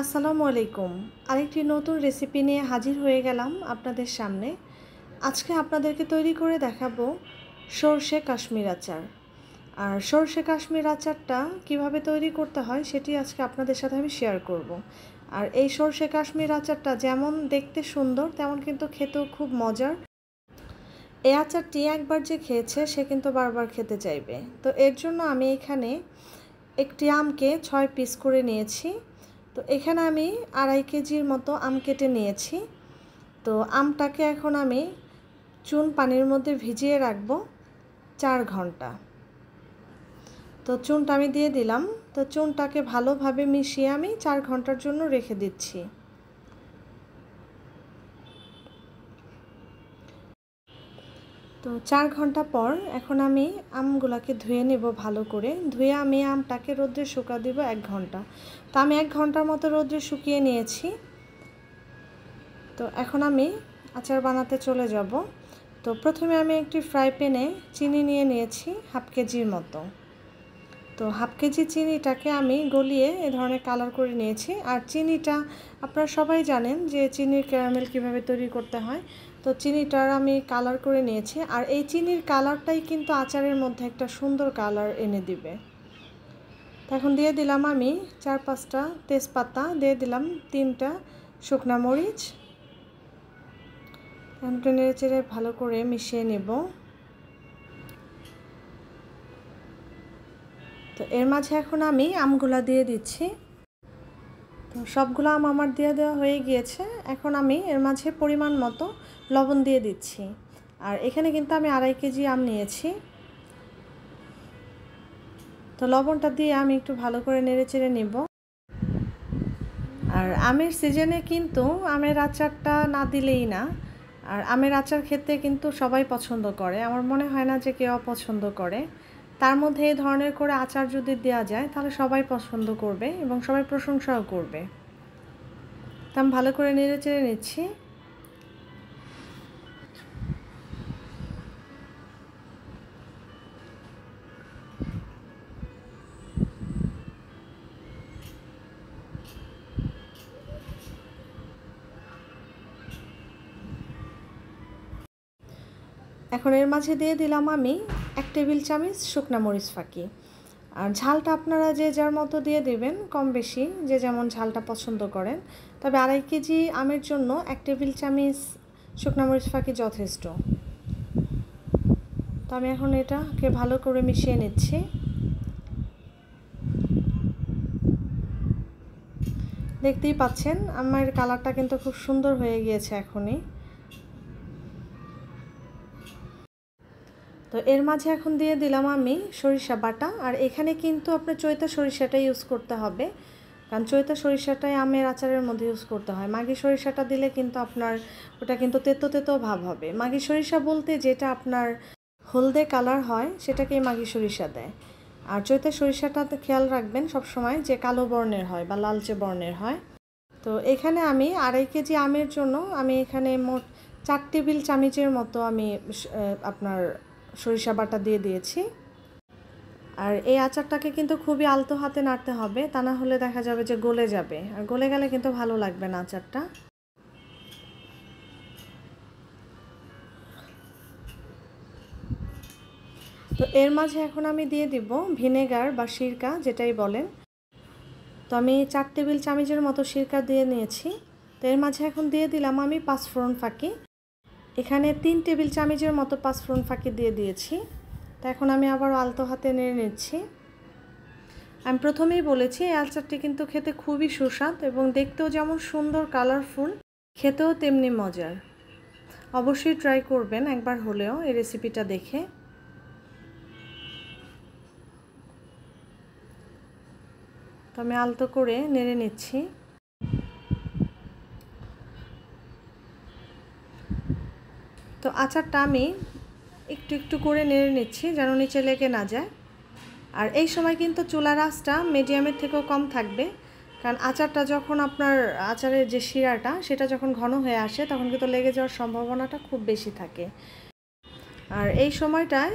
আসসালামু আলাইকুম। আরেকটি নতুন রেসিপি নিয়ে হাজির হয়ে গেলাম আপনাদের সামনে। আজকে আপনাদেরকে তৈরি করে দেখাবো সর্ষে কাশ্মীর আচার। আর সর্ষে কাশ্মীর আচারটা কীভাবে তৈরি করতে হয় সেটি আজকে আপনাদের সাথে আমি শেয়ার করব। আর এই সর্ষে কাশ্মীর আচারটা যেমন দেখতে সুন্দর, তেমন কিন্তু খেতেও খুব মজার। এই আচারটি একবার যে খেয়েছে, সে কিন্তু বারবার খেতে চাইবে। তো এর জন্য আমি এখানে একটি আমকে ছয় পিস করে নিয়েছি। তো এখানে আমি আড়াই কেজির মতো আম কেটে নিয়েছি। তো আমটাকে এখন আমি চুন পানির মধ্যে ভিজিয়ে রাখব চার ঘণ্টা। তো চুনটা আমি দিয়ে দিলাম। তো চুনটাকে ভালোভাবে মিশিয়ে আমি চার ঘণ্টার জন্য রেখে দিচ্ছি। তো চার ঘণ্টা পর এখন আমি আমগুলাকে ধুয়ে নেব ভালো করে। ধুয়ে আমি আমটাকে রোদ্রে শুকা দিব এক ঘণ্টা। তো আমি এক ঘণ্টার মতো রোদ্রে শুকিয়ে নিয়েছি। তো এখন আমি আচার বানাতে চলে যাব। তো প্রথমে আমি একটি ফ্রাই প্যানে চিনি নিয়ে নিয়েছি হাফ কেজির মতো। তো হাফ কেজি চিনিটাকে আমি গলিয়ে এ ধরনের কালার করে নিয়েছি। আর চিনিটা আপনারা সবাই জানেন যে চিনির ক্যারামেল কীভাবে তৈরি করতে হয়। তো চিনিটার আমি কালার করে নিয়েছি। আর এই চিনির কালারটাই কিন্তু আচারের মধ্যে একটা সুন্দর কালার এনে দিবে। এখন দিয়ে দিলাম আমি চার পাঁচটা তেজপাতা, দিয়ে দিলাম তিনটা শুকনা মরিচ। এখন নেড়ে চেড়ে ভালো করে মিশিয়ে নেব। তো এর মাঝে এখন আমি আমগুলা দিয়ে দিচ্ছি। তো সবগুলো আম আমার দিয়ে দেওয়া হয়ে গিয়েছে। এখন আমি এর মাঝে পরিমাণ মতো লবণ দিয়ে দিচ্ছি। আর এখানে কিন্তু আমি আড়াই কেজি আম নিয়েছি। তো লবণটা দিয়ে আমি একটু ভালো করে নেড়ে চেড়ে নেব। আর আমের সিজনে কিন্তু আমের আচারটা না দিলেই না। আর আমের আচার খেতে কিন্তু সবাই পছন্দ করে। আমার মনে হয় না যে কেউ অপছন্দ করে। তার মধ্যে এই ধরনের করে আচার যদি দেওয়া যায়, তাহলে সবাই পছন্দ করবে এবং সবাই প্রশংসাও করবে। তা আমি ভালো করে নেড়ে চেড়ে নিচ্ছি। এখন এর মাঝে দিয়ে দিলাম আমি এক টেবিল চামচ শুকনা মরিচ ফাঁকি। আর ঝালটা আপনারা যে যার মতো দিয়ে দেবেন, কম বেশি, যে যেমন ঝালটা পছন্দ করেন। তবে আড়াই কেজি আমের জন্য এক টেবিল চামচ শুকনা মরিচ ফাঁকি যথেষ্ট। তো আমি এখন এটাকে ভালো করে মিশিয়ে নিচ্ছি। দেখতেই পাচ্ছেন, আমার কালারটা কিন্তু খুব সুন্দর হয়ে গিয়েছে এখনই। তো এর মাঝে এখন দিয়ে দিলাম আমি সরিষা বাটা। আর এখানে কিন্তু আপনার চৈতা সরিষাটা ইউজ করতে হবে। কারণ চৈতা সরিষাটাই আমের আচারের মধ্যে ইউজ করতে হয়। মাগি সরিষাটা দিলে কিন্তু আপনার ওটা কিন্তু তেতো তেতো ভাব হবে। মাগি সরিষা বলতে যেটা আপনার হলদে কালার হয়, সেটাকেই মাগি সরিষা দেয়। আর চৈতা সরিষাটাতে খেয়াল রাখবেন সবসময় যে কালো বর্ণের হয় বা লালচে বর্ণের হয়। তো এখানে আমি আড়াই কেজি আমের জন্য আমি এখানে মোট চার টেবিল চামিচের মতো আমি আপনার সরিষা বাটা দিয়ে দিয়েছি। আর এই আচারটাকে কিন্তু খুবই আলতো হাতে নাড়তে হবে, তা না হলে দেখা যাবে যে গলে যাবে। আর গলে গেলে কিন্তু ভালো লাগবে না আচারটা। তো এর মাঝে এখন আমি দিয়ে দিব ভিনেগার বা সিরকা, যেটাই বলেন। তো আমি চার টেবিল চামিচের মতো সিরকা দিয়ে নিয়েছি। তো এর মাঝে এখন দিয়ে দিলাম আমি পাঁচফোড়ন ফাঁকি। এখানে তিন টেবিল চামচের মতো পাঁচফোড়ন ফাঁকি দিয়ে দিয়েছি। তা এখন আমি আবার আলতো হাতে নেড়ে নিচ্ছি। আমি প্রথমেই বলেছি, এই আলচারটি কিন্তু খেতে খুবই সুস্বাদ এবং দেখতেও যেমন সুন্দর, কালারফুল, খেতেও তেমনি মজার। অবশ্যই ট্রাই করবেন একবার হলেও এই রেসিপিটা দেখে। তো আমি আলতো করে নেড়ে নিচ্ছি। তো আচারটা আমি একটু একটু করে নেড়ে নিচ্ছি যেন নিচে লেগে না যায়। আর এই সময় কিন্তু চুলার আঁচটা মিডিয়ামের থেকেও কম থাকবে। কারণ আচারটা যখন আপনার আচারের যে শিরাটা, সেটা যখন ঘন হয়ে আসে, তখন কিন্তু লেগে যাওয়ার সম্ভাবনাটা খুব বেশি থাকে। আর এই সময়টায়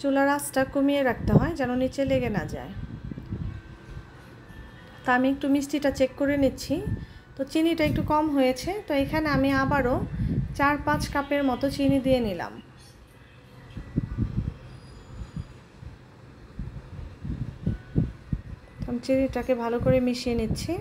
চুলার আঁচটা কমিয়ে রাখতে হয় যেন নিচে লেগে না যায়। তা আমি একটু মিষ্টিটা চেক করে নিচ্ছি। তো চিনিটা একটু কম হয়েছে, তো এখানে আমি আবারও চার পাঁচ কাপের মতো চিনি দিয়ে নিলাম। চিনিটাকে ভালো করে মিশিয়ে নিচ্ছি।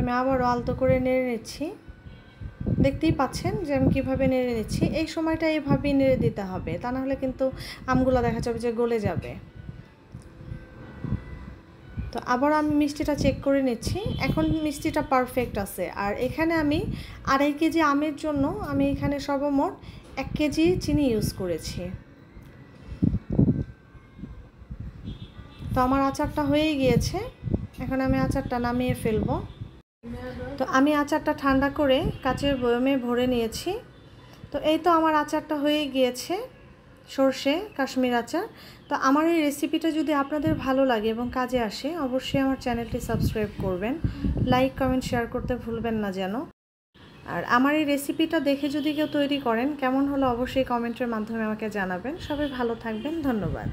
আমি আবারও আলতো করে নেড়ে নিচ্ছি। দেখতেই পাচ্ছেন যে আমি কীভাবে নেড়ে নিচ্ছি। এই সময়টা এইভাবেই নেড়ে দিতে হবে। তা নাহলে কিন্তু আমগুলো দেখা যাবে যে গলে যাবে। তো আবার আমি মিষ্টিটা চেক করে নিচ্ছি। এখন মিষ্টিটা পারফেক্ট আছে। আর এখানে আমি আড়াই কেজি আমের জন্য আমি এখানে সর্বমোট এক কেজি চিনি ইউজ করেছি। তো আমার আচারটা হয়েই গিয়েছে। এখন আমি আচারটা নামিয়ে ফেলব। তো আমি আচারটা ঠান্ডা করে কাচের বয়মে ভরে নিয়েছি। তো এই তো আমার আচারটা হয়ে গিয়েছে, সর্ষে, কাশ্মীর আচার। তো আমার এই রেসিপিটা যদি আপনাদের ভালো লাগে এবং কাজে আসে, অবশ্যই আমার চ্যানেলটি সাবস্ক্রাইব করবেন। লাইক কমেন্ট শেয়ার করতে ভুলবেন না যেন। আর আমার এই রেসিপিটা দেখে যদি কেউ তৈরি করেন, কেমন হলো অবশ্যই কমেন্টের মাধ্যমে আমাকে জানাবেন। সবাই ভালো থাকবেন, ধন্যবাদ।